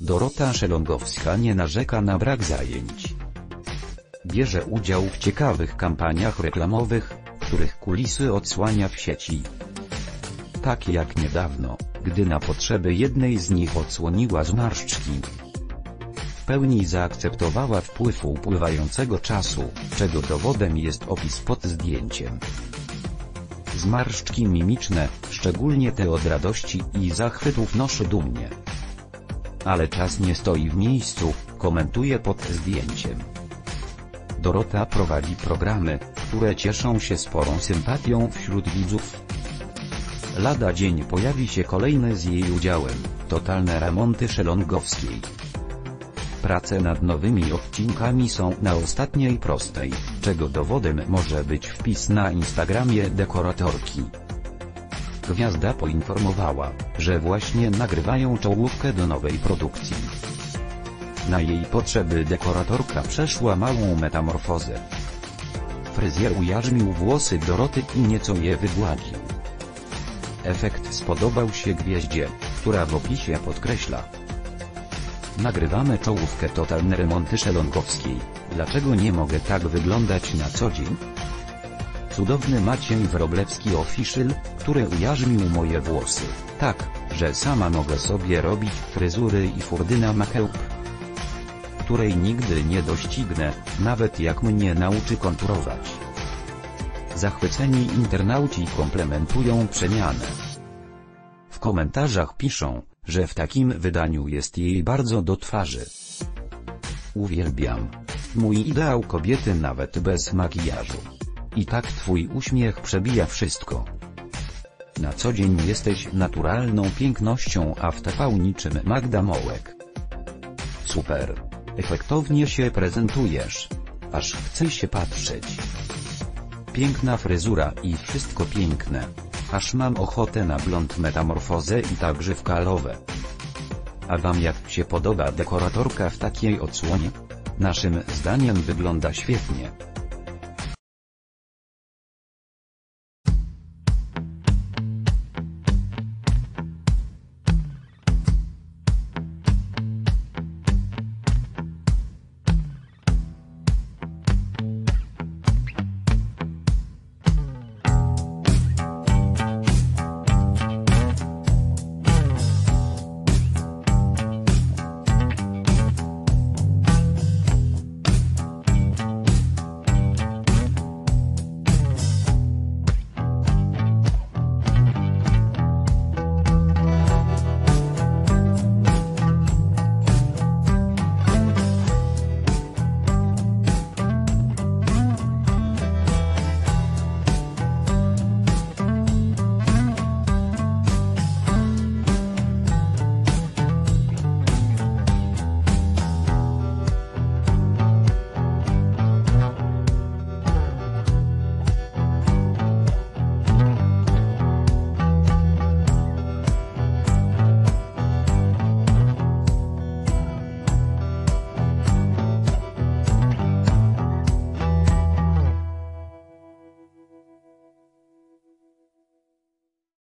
Dorota Szelongowska nie narzeka na brak zajęć. Bierze udział w ciekawych kampaniach reklamowych, których kulisy odsłania w sieci. Tak jak niedawno, gdy na potrzeby jednej z nich odsłoniła zmarszczki. W pełni zaakceptowała wpływ upływającego czasu, czego dowodem jest opis pod zdjęciem. Zmarszczki mimiczne, szczególnie te od radości i zachwytów noszę dumnie. Ale czas nie stoi w miejscu, komentuje pod zdjęciem. Dorota prowadzi programy, które cieszą się sporą sympatią wśród widzów. Lada dzień pojawi się kolejny z jej udziałem, totalne remonty Szelongowskiej. Prace nad nowymi odcinkami są na ostatniej prostej, czego dowodem może być wpis na Instagramie dekoratorki. Gwiazda poinformowała, że właśnie nagrywają czołówkę do nowej produkcji. Na jej potrzeby dekoratorka przeszła małą metamorfozę. Fryzjer ujarzmił włosy Doroty i nieco je wygładził. Efekt spodobał się gwieździe, która w opisie podkreśla. Nagrywamy czołówkę totalne remonty Szelongowskiej, dlaczego nie mogę tak wyglądać na co dzień? Cudowny Maciej Wroblewski Official, który ujarzmił moje włosy, tak, że sama mogę sobie robić fryzury i furdyna machełp której nigdy nie doścignę, nawet jak mnie nauczy konturować. Zachwyceni internauci komplementują przemianę. W komentarzach piszą, że w takim wydaniu jest jej bardzo do twarzy. Uwielbiam. Mój ideał kobiety nawet bez makijażu. I tak twój uśmiech przebija wszystko. Na co dzień jesteś naturalną pięknością a w TV niczym Magda Mołek. Super. Efektownie się prezentujesz. Aż chce się patrzeć. Piękna fryzura i wszystko piękne. Aż mam ochotę na blond metamorfozę i tak grzywkalowe. A wam jak się podoba dekoratorka w takiej odsłonie? Naszym zdaniem wygląda świetnie.